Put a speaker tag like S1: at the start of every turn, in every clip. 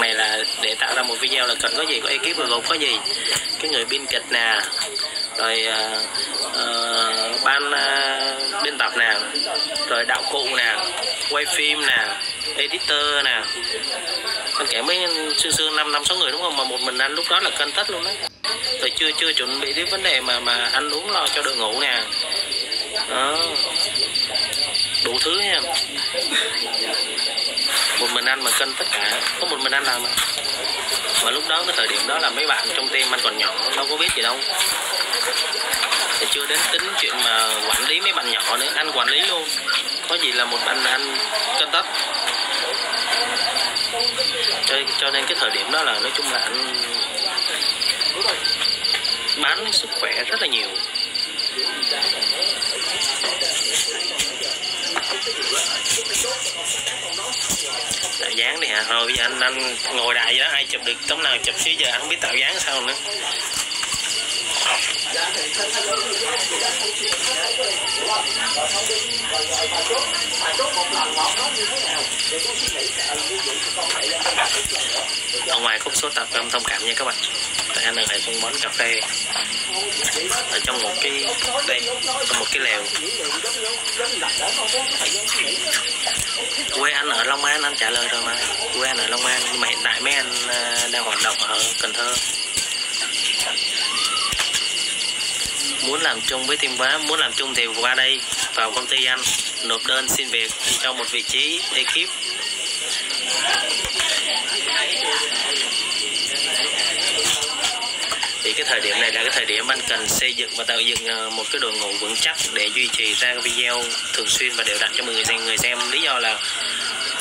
S1: này là để tạo ra một video là cần có gì có ekip gồm có gì? Cái người biên kịch nè rồi uh, uh, ban uh, biên tập nè rồi đạo cụ nè quay phim nè editor nè. Anh kể mấy xưa xưa năm năm sáu người đúng không? Mà một mình anh lúc đó là cân tất luôn đấy rồi chưa chưa chuẩn bị đến vấn đề mà mà ăn uống lo cho đội ngủ nè. Đó. Đủ thứ nha một mình anh mà cân tất cả có một mình anh làm mà. Lúc đó cái thời điểm đó là mấy bạn trong team anh còn nhỏ đâu có biết gì đâu. Thì chưa đến tính chuyện mà quản lý mấy bạn nhỏ nữa anh quản lý luôn. Có gì là một anh anh cân tất. Cho, cho nên cái thời điểm đó là nói chung là anh bán sức khỏe rất là nhiều dáng đi hả? Thôi bây giờ anh anh ngồi đại vậy đó, ai chụp được, tấm nào chụp xíu giờ anh không biết tạo dáng sao nữa ở ngoài khúc số tập em thông cảm nha các bạn. Tại anh đang ở trong bón cà phê. Ở trong một cái đây, trong một cái lèo quê anh ở Long An, anh trả lời rồi mà. Quê anh ở Long An, nhưng mà hiện tại mấy anh à, đang hoạt động ở Cần Thơ. Muốn làm chung với team quá, muốn làm chung thì qua đây, vào công ty anh, nộp đơn xin việc cho một vị trí ekip. Thì cái thời điểm này là cái thời điểm anh cần xây dựng và tạo dựng ờ, một cái đội ngũ vững chắc để duy trì ra video thường xuyên và đều đặn cho mọi người xem. Người xem lý do là,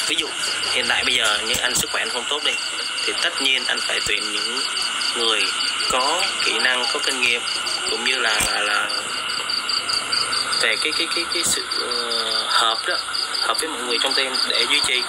S1: ví dụ hiện tại bây giờ những anh sức khỏe anh không tốt đi, thì tất nhiên anh phải tuyển những người có kỹ năng, có kinh nghiệm cũng như là là, là về cái cái cái cái sự uh, hợp đó hợp với mọi người trong team để duy trì.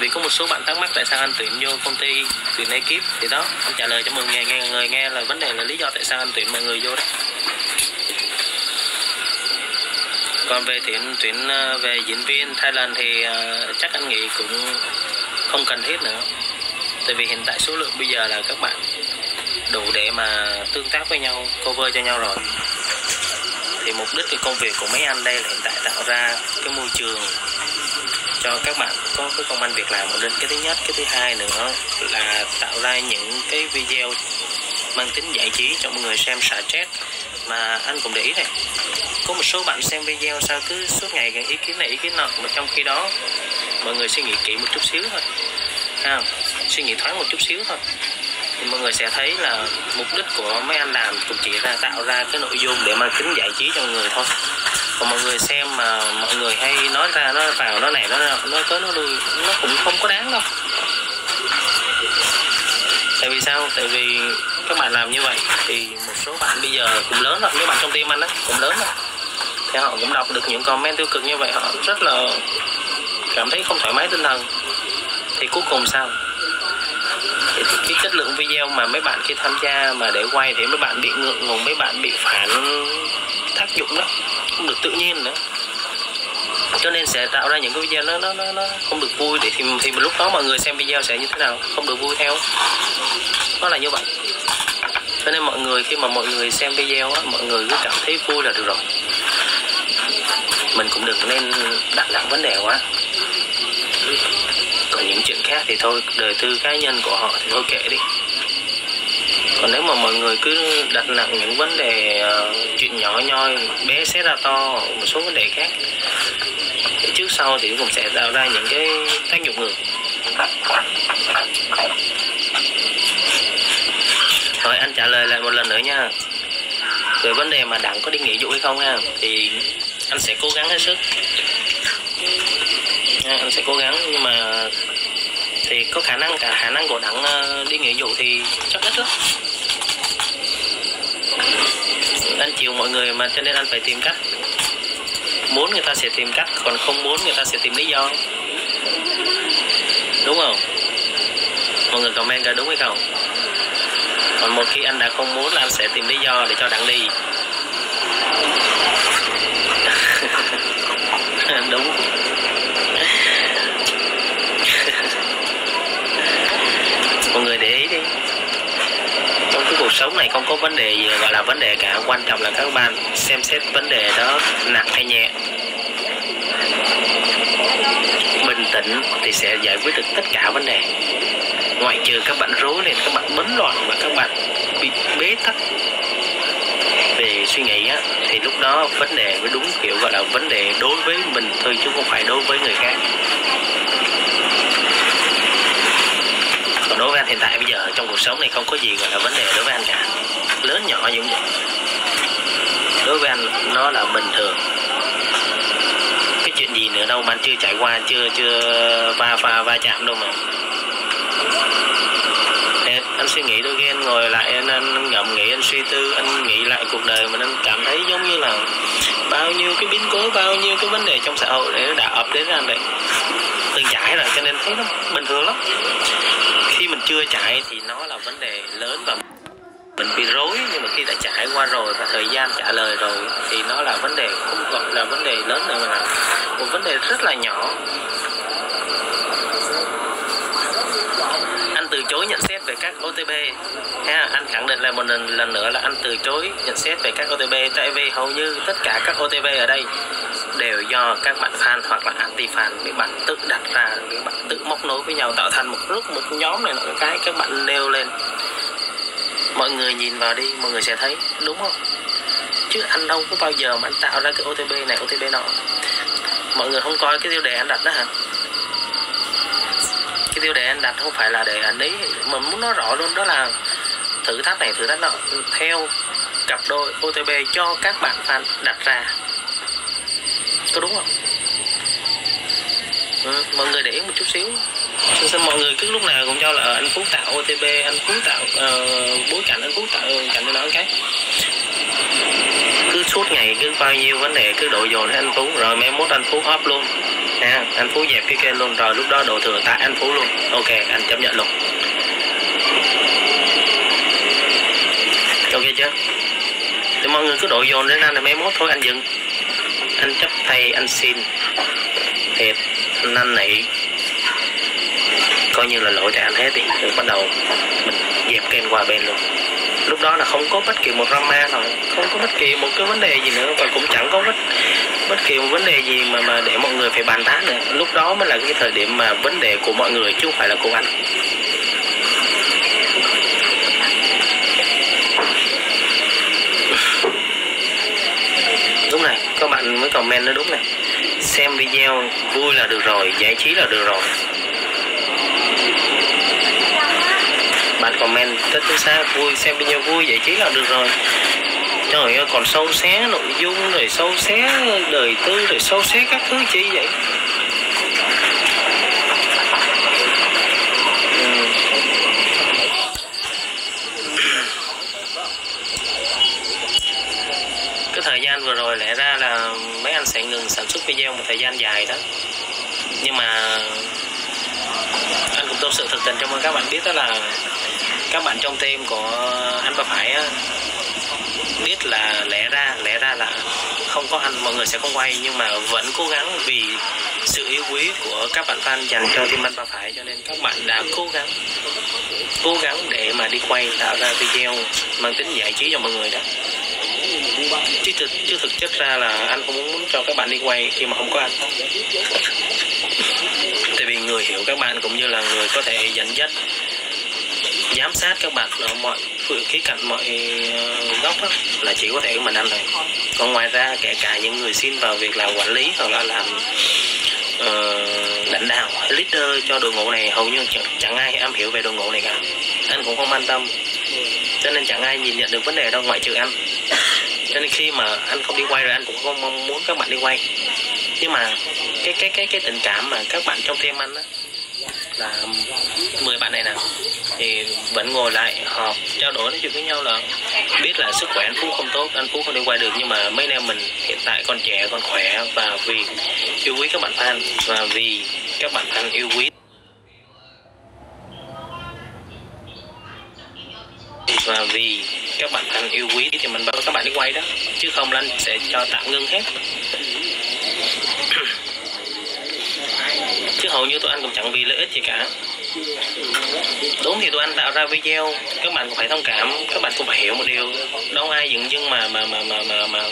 S1: Vì có một số bạn thắc mắc tại sao anh tuyển vô công ty tuyển ekip thì đó anh trả lời cho mọi người nghe người nghe là vấn đề là lý do tại sao anh tuyển mọi người vô đấy còn về tuyển tuyển ờ, về diễn viên Thái Lan thì ờ, chắc anh nghĩ cũng không cần thiết nữa. Tại vì hiện tại số lượng bây giờ là các bạn đủ để mà tương tác với nhau, cover cho nhau rồi. Thì mục đích cái công việc của mấy anh đây là hiện tại tạo ra cái môi trường cho các bạn có cái công ăn việc làm. Ổn định cái thứ nhất, cái thứ hai nữa là tạo ra những cái video mang tính giải trí cho mọi người xem, xả stress. Mà anh cũng để ý này có một số bạn xem video sao cứ suốt ngày ý kiến này ý kiến nọ mà trong khi đó mọi người suy nghĩ kỹ một chút xíu thôi. À, suy nghĩ thoáng một chút xíu thôi. Thì mọi người sẽ thấy là mục đích của mấy anh làm cũng chỉ là tạo ra cái nội dung để mang tính giải trí cho mọi người thôi. Còn mọi người xem mà mọi người hay nói ra nó vào nó này nó nó tới nó lui nó cũng không có đáng đâu. Tại vì sao? Tại vì các bạn làm như vậy thì một số bạn bây giờ cũng lớn rồi mấy bạn trong tim anh á cũng lớn rồi thì họ cũng đọc được những comment tiêu cực như vậy họ rất là cảm thấy không thoải mái tinh thần. Thì cuối cùng sao? Thì cái chất lượng video mà mấy bạn khi tham gia mà để quay thì mấy bạn bị ngượng ngùng mấy bạn bị phản tác dụng đó không được tự nhiên nữa. Cho nên sẽ tạo ra những cái video nó nó nó, nó không được vui. Để thì thì lúc đó mọi người xem video sẽ như thế nào? Không được vui theo. Nó là như vậy. Cho nên mọi người khi mà mọi người xem video á mọi người cứ cảm thấy vui là được rồi mình cũng đừng nên đặt nặng vấn đề quá. Còn những chuyện khác thì thôi đời tư cá nhân của họ thì thôi kệ đi. Còn nếu mà mọi người cứ đặt nặng những vấn đề uh, chuyện nhỏ nhoi bé xé ra to một số vấn đề khác thì trước sau thì cũng sẽ tạo ra những cái tác dụng ngược. Rồi anh trả lời lại một lần nữa nha. Về vấn đề mà đặng có đi nghỉ vụ hay không ha thì anh sẽ cố gắng hết sức. Anh sẽ cố gắng, nhưng mà thì có khả năng cả khả năng của đặng ờ, đi nghĩa vụ thì chắc ít lắm anh chịu mọi người mà, cho nên anh phải tìm cách. Muốn người ta sẽ tìm cách, còn không muốn người ta sẽ tìm lý do. Đúng không? Mọi người comment ra đúng hay không? Còn một khi anh đã không muốn là anh sẽ tìm lý do để cho đặng đi. À, đúng. Mọi người để ý đi. Trong cái cuộc sống này không có vấn đề gì gọi là vấn đề cả. Quan trọng là các bạn xem xét vấn đề đó nặng hay nhẹ. Bình tĩnh thì sẽ giải quyết được tất cả vấn đề. Ngoại trừ các bạn rối lên, các bạn bấn loạn và các bạn bị bế tắc suy nghĩ á, thì lúc đó vấn đề mới đúng kiểu gọi là vấn đề đối với mình thôi chứ không phải đối với người khác. Còn đối với anh hiện tại bây giờ trong cuộc sống này không có gì gọi là vấn đề đối với anh cả. Lớn nhỏ gì cũng vậy. Đối với anh nó là bình thường. Cái chuyện gì nữa đâu mà anh chưa trải qua chưa chưa va va va chạm đâu mà anh suy nghĩ đôi khi anh ngồi lại anh, anh ngậm nghĩ anh suy tư anh nghĩ lại cuộc đời mình anh cảm thấy giống như là bao nhiêu cái biến cố bao nhiêu cái vấn đề trong xã hội để nó đã ập đến anh vậy. Từng trải rồi cho nên thấy nó bình thường lắm. Khi mình chưa trải thì nó là vấn đề lớn và mình bị rối nhưng mà khi đã trải qua rồi và thời gian trả lời rồi thì nó là vấn đề không gọi là vấn đề lớn nữa mà là một vấn đề rất là nhỏ. Anh từ chối nhận xét về các OTP ha anh khẳng định lại một lần, lần nữa là anh từ chối nhận xét về các OTP tại vì hầu như tất cả các OTP ở đây đều do các bạn fan hoặc là anti fan các bạn tự đặt ra các bạn tự móc nối với nhau tạo thành một group một nhóm này nọ cái các bạn nêu lên. Mọi người nhìn vào đi mọi người sẽ thấy đúng không? Chứ anh đâu có bao giờ mà anh tạo ra cái OTP này OTP nọ. Mọi người không coi cái tiêu đề anh đặt đó hả? Cái tiêu đề anh đặt không phải là để anh ấy mà muốn nói rõ luôn đó là thử thách này thử thách nọ. Theo cặp đôi OTP cho các bạn fan đặt ra. Có đúng không? Ừ, mọi người để ý một chút xíu. Sao, sao mọi người cứ lúc nào cũng cho là anh Phú tạo OTP anh Phú tạo uh, bối cảnh anh Phú tạo cảnh nó cái. Cứ suốt ngày cứ bao nhiêu vấn đề cứ đổ dồn anh Phú rồi mấy mốt anh Phú up luôn ha, anh Phú dẹp cái kênh luôn. Rồi lúc đó đổ thừa tại anh Phú luôn. Ok, anh chấp nhận luôn. Ok chưa? Thì mọi người cứ đổ dồn đến anh là mấy mốt thôi, anh dừng. Anh chấp thay, anh xin. Thiệt, anh năn nỉ. Coi như là lỗi cho anh hết đi. Rồi bắt đầu mình dẹp kênh qua bên luôn lúc đó là không có bất kỳ một drama nào, không có bất kỳ một cái vấn đề gì nữa, và cũng chẳng có bất bất kỳ một vấn đề gì mà mà để mọi người phải bàn tán nữa. Lúc đó mới là cái thời điểm mà vấn đề của mọi người chứ không phải là của anh. Đúng này các bạn mới comment nó đúng này. Xem video vui là được rồi, giải trí là được rồi bạn comment thích chính xác, vui, xem video vui, giải trí là được rồi. Trời ơi, còn sâu xé nội dung, rồi sâu xé đời tư, rồi sâu xé các thứ chi vậy? Cái thời gian vừa rồi lẽ ra là mấy anh sẽ ngừng sản xuất video một thời gian dài đó. Nhưng mà anh cũng tâm sự thực tình cho các bạn biết đó là các bạn trong team của anh ba phải á, biết là lẽ ra lẽ ra là không có anh mọi người sẽ không quay nhưng mà vẫn cố gắng vì sự yêu quý của các bạn fan dành cho team anh ba phải cho nên các bạn đã cố gắng cố gắng để mà đi quay tạo ra video mang tính giải trí cho mọi người đó. Chứ thực chứ thực chất ra là anh không muốn cho các bạn đi quay khi mà không có anh. người hiểu các bạn cũng như là người có thể dẫn dắt giám sát các bạn ở mọi khía cạnh mọi ờ, góc đó, là chỉ có thể mình anh thôi. Còn ngoài ra kể cả những người xin vào việc làm quản lý hoặc là làm uh, lãnh đạo leader cho đội ngũ này hầu như chẳng, chẳng ai am hiểu về đội ngũ này cả. Anh cũng không an tâm. Cho nên chẳng ai nhìn nhận được vấn đề đâu ngoại trừ anh. Cho nên khi mà anh không đi quay rồi anh cũng không mong muốn các bạn đi quay. Nhưng mà cái cái cái cái tình cảm mà các bạn trong team anh á, là 10 bạn này nè thì vẫn ngồi lại họp, trao đổi, nói chuyện với nhau là biết là sức khỏe anh phú không tốt, anh phú không đi quay được, nhưng mà mấy anh em mình hiện tại còn trẻ, còn khỏe, và vì yêu quý các bạn fan, và vì các bạn fan yêu quý. Và vì các bạn fan yêu quý thì mình bảo các bạn đi quay đó, chứ không là anh sẽ cho tạm ngưng hết chứ hầu như tụi anh cũng chẳng vì lợi ích gì cả. Đúng thì tụi anh tạo ra video các bạn cũng phải thông cảm các bạn cũng phải hiểu một điều. Đâu ai dựng dưng mà mà mà mà mà, mà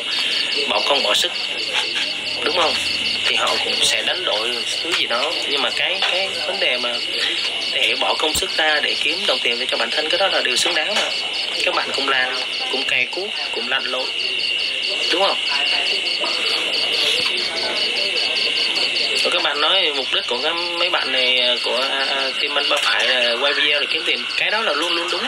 S1: bỏ công bỏ sức. Đúng không? Thì họ cũng sẽ đánh đổi thứ gì đó. Nhưng mà cái cái vấn đề mà để bỏ công sức ra để kiếm đồng tiền để cho bản thân cái đó là điều xứng đáng mà. Các bạn cũng làm cũng cày cuốc cũng lặn lội. Đúng không Rồi các bạn nói mục đích của các mấy bạn này à, của team anh ba phải là quay video để kiếm tiền, cái đó là luôn luôn đúng.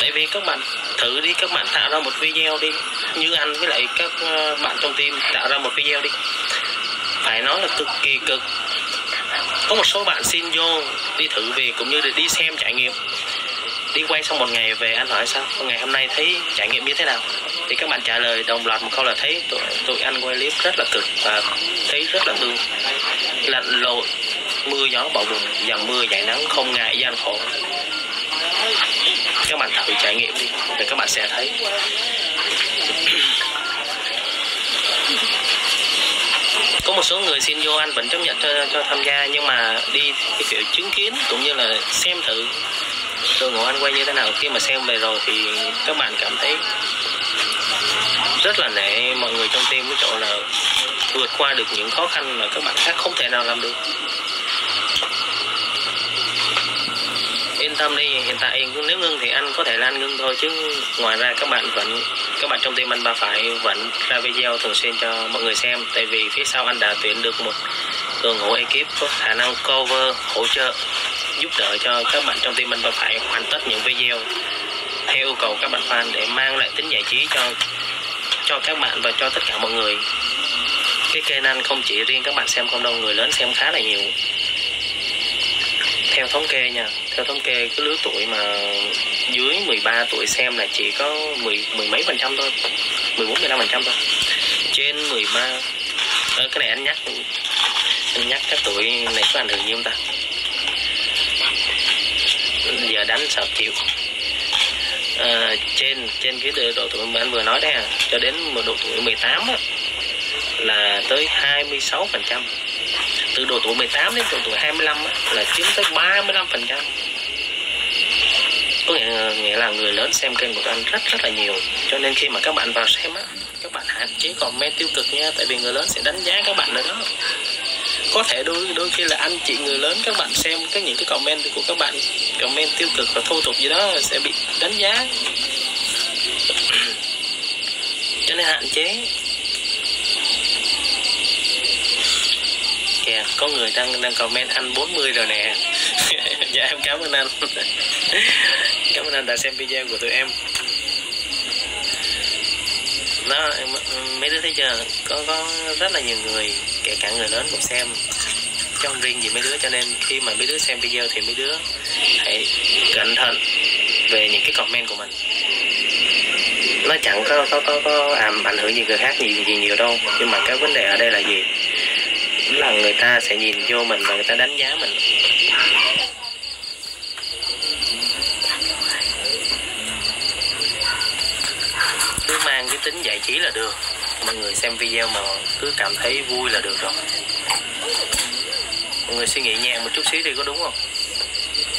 S1: Tại vì các bạn thử đi, các bạn tạo ra một video đi, như anh với lại các à, bạn trong team tạo ra một video đi. Phải nói là cực kỳ cực. Có một số bạn xin vô đi thử về cũng như để đi xem trải nghiệm đi quay xong một ngày về anh hỏi sao? Ngày hôm nay thấy trải nghiệm như thế nào? Thì các bạn trả lời đồng loạt một câu là thấy tụi, tụi anh quay clip rất là cực và thấy rất là thương lạnh lội mưa gió bão bùng dầm mưa dải nắng không ngại gian khổ. Các bạn thử trải nghiệm đi để các bạn sẽ thấy. Có một số người xin vô anh vẫn chấp nhận cho, cho tham gia nhưng mà đi cái kiểu chứng kiến cũng như là xem thử đội ngũ anh quay như thế nào? Khi mà xem về rồi thì các bạn cảm thấy rất là nể mọi người trong team, cái chỗ là vượt qua được những khó khăn mà các bạn khác không thể nào làm được. Yên tâm đi, hiện tại nếu ngưng thì anh có thể là anh ngưng thôi, chứ ngoài ra các bạn vẫn, các bạn trong team anh ba phải vẫn ra video thường xuyên cho mọi người xem, tại vì phía sau anh đã tuyển được một đội ngũ ekip có khả năng cover, hỗ trợ giúp đỡ cho các bạn trong team mình và phải hoàn tất những video theo yêu cầu các bạn fan để mang lại tính giải trí cho cho các bạn và cho tất cả mọi người. Cái kênh anh không chỉ riêng các bạn xem không đâu, người lớn xem khá là nhiều. Theo thống kê nha, theo thống kê cái lứa tuổi mà dưới 13 tuổi xem là chỉ có mười mười mấy phần trăm thôi 14 15 phần trăm thôi. Trên 13 ba ờ, cái này anh nhắc anh nhắc các tuổi này có ảnh hưởng như không ta? Giờ đánh sợ chịu à, trên trên cái độ tuổi mà anh vừa nói đấy à, cho đến một độ tuổi 18 á, là tới 26 phần trăm. Từ độ tuổi 18 đến độ tuổi 25 á, là chiếm tới 35 phần trăm. Có nghĩa, nghĩa là người lớn xem kênh của anh rất rất là nhiều. Cho nên khi mà các bạn vào xem á các bạn hạn chế comment tiêu cực nha tại vì người lớn sẽ đánh giá các bạn nữa đó có thể đôi đôi khi là anh chị người lớn các bạn xem cái những cái comment của các bạn, comment tiêu cực và thô tục gì đó sẽ bị đánh giá. Cho nên hạn chế. Kìa, có người đang đang comment anh 40 rồi nè. Dạ em cảm ơn anh. Cảm ơn anh đã xem video của tụi em. Đó mấy đứa thấy chưa? Có có rất là nhiều người kể cả người lớn cũng xem. Trong riêng gì mấy đứa cho nên khi mà mấy đứa xem video thì mấy đứa hãy cẩn thận về những cái comment của mình. Nó chẳng có có có, có làm ảnh hưởng gì người khác gì gì nhiều đâu nhưng mà cái vấn đề ở đây là gì? Là người ta sẽ nhìn vô mình và người ta đánh giá mình. Cứ mang cái tính giải trí là được mọi người xem video mà cứ cảm thấy vui là được rồi. Mọi người suy nghĩ nhẹ một chút xíu đi, có đúng không?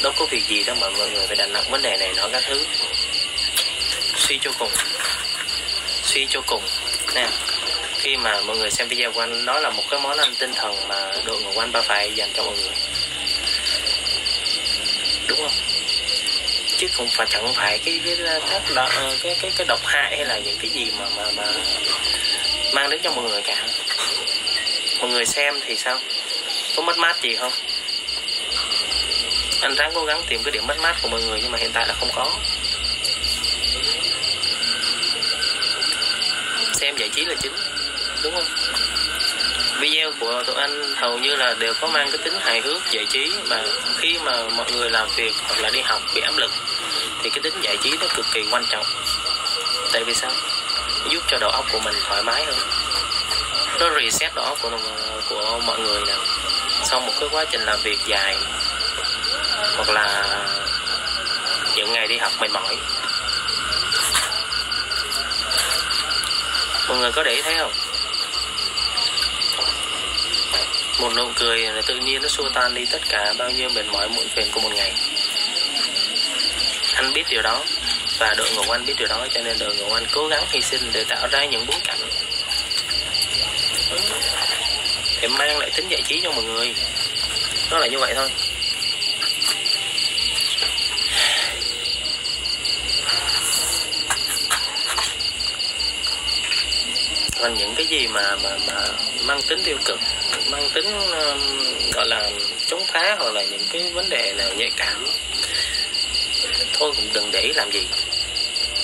S1: Đâu có việc gì đâu mà mọi người phải đặt nặng vấn đề này nó các thứ. Suy cho cùng. Suy cho cùng. Nè, khi mà mọi người xem video của anh, đó là một cái món ăn tinh thần mà đội ngũ anh ba phải dành cho mọi người đúng không chứ không phải chẳng phải cái cái cái cái cái, cái, cái độc hại hay là những cái gì mà mà mà mang đến cho mọi người cả. Mọi người xem thì sao? Có mất mát gì không? Anh ráng cố gắng tìm cái điểm mất mát của mọi người nhưng mà hiện tại là không có. Xem giải trí là chính đúng không? Video của tụi anh hầu như là đều có mang cái tính hài hước giải trí mà khi mà mọi người làm việc hoặc là đi học bị áp lực thì cái tính giải trí nó cực kỳ quan trọng. Tại vì sao? Giúp cho đầu óc của mình thoải mái hơn. Nó reset đầu óc của của mọi người nè. Sau một cái quá trình làm việc dài, hoặc là những ngày đi học mệt mỏi. Mọi người có để ý thấy không? Một nụ cười là tự nhiên nó xua tan đi tất cả bao nhiêu mệt mỏi muộn phiền của một ngày anh biết điều đó và đội ngũ anh biết điều đó cho nên đội ngũ anh cố gắng hy sinh để tạo ra những bối cảnh. Để mang lại tính giải trí cho mọi người. Nó là như vậy thôi. Còn những cái gì mà mà mà mang tính tiêu cực mang tính um, gọi là chống phá hoặc là những cái vấn đề là nhạy cảm thôi, cũng đừng để ý làm gì.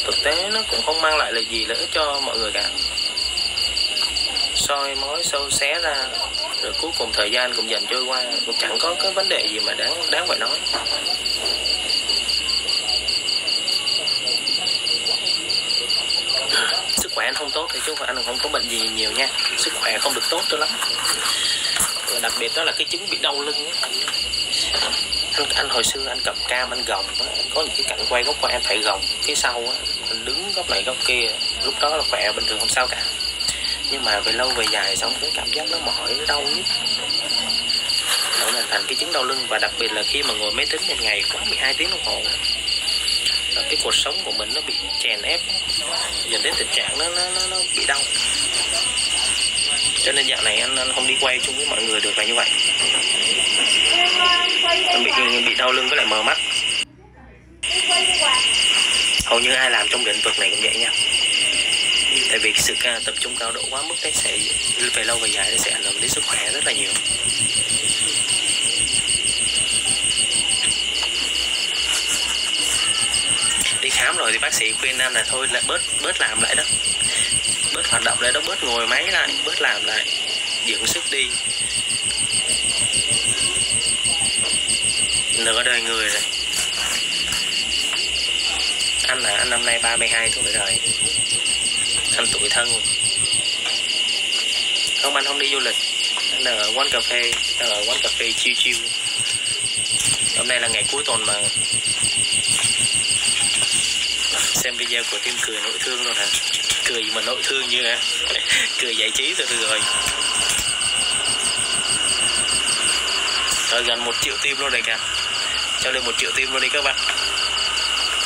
S1: Thực tế nó cũng không mang lại là gì lợi ích cho mọi người cả. Soi mối sâu xé ra, rồi cuối cùng thời gian cũng dần trôi qua, cũng chẳng có cái vấn đề gì mà đáng đáng phải nói. Sức khỏe anh không tốt thì chứ không anh không có bệnh gì nhiều nha. Sức khỏe không được tốt cho lắm. Và đặc biệt đó là cái chứng bị đau lưng ấy anh anh hồi xưa anh cầm cam anh gồng á, có những cái cảnh quay góc quay anh phải gồng phía sau á anh đứng góc này góc kia lúc đó là khỏe bình thường không sao cả. Nhưng mà về lâu về dài xong cái cảm giác nó mỏi nó đau nhất. Nó hình thành cái chứng đau lưng và đặc biệt là khi mà ngồi máy tính một ngày quá 12 tiếng đồng hồ là cái cuộc sống của mình nó bị chèn ép dẫn đến tình trạng nó nó nó, nó bị đau. Cho nên dạo này anh, anh không đi quay chung với mọi người được là như vậy em bị bị đau lưng với lại mờ mắt. Hầu như ai làm trong lĩnh vực này cũng vậy nha. Tại vì sự tập trung cao độ quá mức đấy sẽ về lâu về dài nó sẽ ảnh hưởng đến sức khỏe rất là nhiều. Đi khám rồi thì bác sĩ khuyên anh là thôi là bớt bớt làm lại đó. Bớt hoạt động lại đó, bớt ngồi máy lại, bớt làm lại, dưỡng sức đi. Nửa đời người rồi anh là anh năm nay 32 tuổi rồi. Anh tuổi thân. Không, anh không đi du lịch. Anh ở quán cà phê anh ở quán cà phê chiêu chiêu. Hôm nay là ngày cuối tuần mà. Xem video của tim cười nội thương luôn hả? Cười mà nội thương như hả? Cười giải trí thôi được rồi. Rồi gần một triệu tim luôn đây kìa cho lên một triệu tim luôn đi các bạn.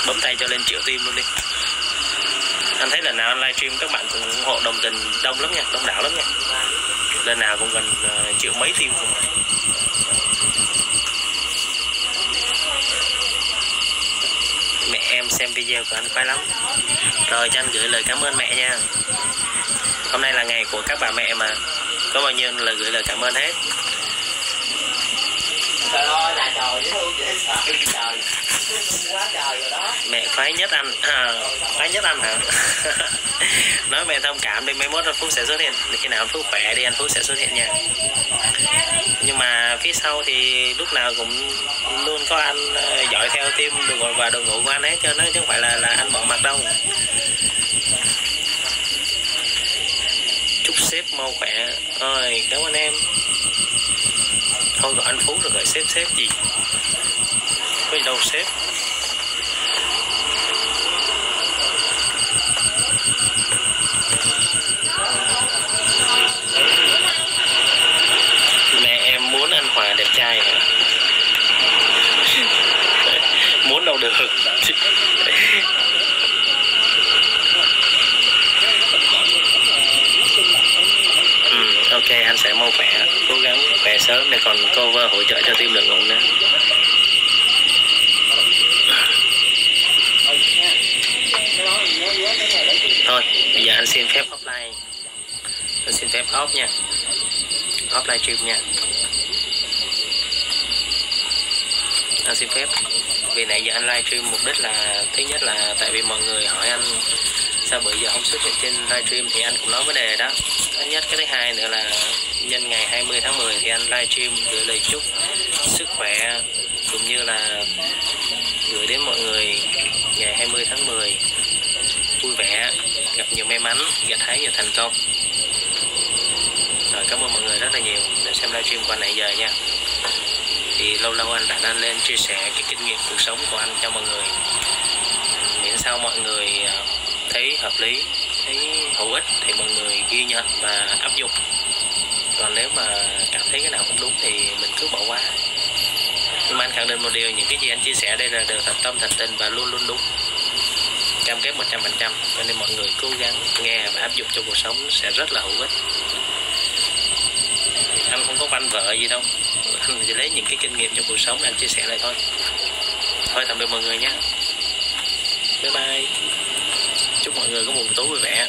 S1: Bấm tay cho lên triệu tim luôn đi. Anh thấy lần nào anh livestream các bạn cũng ủng hộ đồng tình đông lắm nha đông đảo lắm nha. Lần nào cũng gần uh, triệu mấy tim mẹ em xem video của anh khoái lắm. Rồi cho anh gửi lời cảm ơn mẹ nha. Hôm nay là ngày của các bà mẹ mà. Có bao nhiêu lời gửi lời cảm ơn hết trời ơi là trời dễ thương dễ sợ trời quá trời rồi đó mẹ khoái nhất anh. À, khoái nhất anh hả? Nói mẹ thông cảm đi mấy mốt anh phúc sẽ xuất hiện. Khi nào anh phúc khỏe đi anh phúc sẽ xuất hiện nha. Nhưng mà phía sau thì lúc nào cũng luôn có anh ờ, dõi theo tim và đội ngũ của anh hết cho nó chứ không phải là là anh bỏ mặt đâu. Chúc sếp mau khỏe. Ơi cảm ơn em thôi gọi anh phú rồi gọi sếp sếp gì? Có gì đâu sếp mẹ em muốn anh hòa đẹp trai hả muốn đâu được ừ, ok anh sẽ mau khỏe cố gắng khỏe sớm để còn cover hỗ trợ cho team đường ngủ nữa. Thôi, bây giờ anh xin phép offline. Anh xin phép off nha. Offline stream nha. Anh xin phép. Vì nãy giờ anh live stream mục đích là, thứ nhất là tại vì mọi người hỏi anh sao bữa giờ không xuất hiện trên live stream thì anh cũng nói vấn đề đó. Thứ nhất, cái thứ hai nữa là nhân ngày 20 tháng 10 thì anh live stream gửi lời chúc sức khỏe, cũng như là gửi đến mọi người ngày 20 tháng 10 vui vẻ, gặp nhiều may mắn, gặt hái nhiều thành công. Rồi, cảm ơn mọi người rất là nhiều đã xem livestream của anh nãy giờ nha. Thì lâu lâu anh đã đang lên chia sẻ cái kinh nghiệm cuộc sống của anh cho mọi người. Miễn sao mọi người à, thấy hợp lý, thấy hữu ích thì mọi người ghi nhận và áp dụng còn nếu mà cảm thấy cái nào không đúng thì mình cứ bỏ qua. Nhưng mà anh khẳng định một điều, những cái gì anh chia sẻ đây là đều thật tâm, thật tình và luôn luôn đúng. Cam kết 100% cho nên mọi người cố gắng nghe và áp dụng cho cuộc sống sẽ rất là hữu ích. Anh không có văn vợ gì đâu. Anh chỉ lấy những cái kinh nghiệm trong cuộc sống anh chia sẻ lại thôi. Thôi, tạm biệt mọi người nha. Bye bye. Chúc mọi người có một buổi tối vui vẻ.